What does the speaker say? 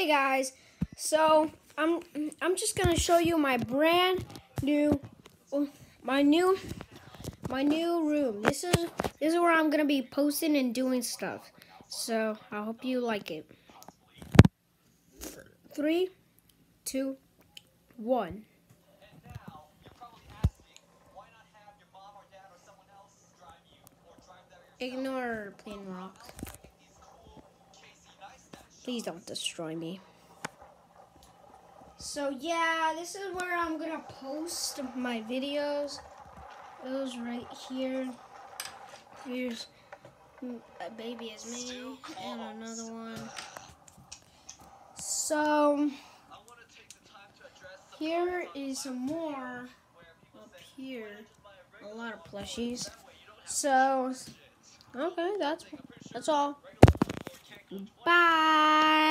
Hey guys, so I'm I'm just gonna show you my brand new my new my new room. This is this is where I'm gonna be posting and doing stuff. So I hope you like it. Three, two, one. Ignore plain rock. Please don't destroy me. So yeah, this is where I'm gonna post my videos. Those right here. Here's a baby is me and another one. So here is some more up here. A lot of plushies. So okay, that's that's all. Bye.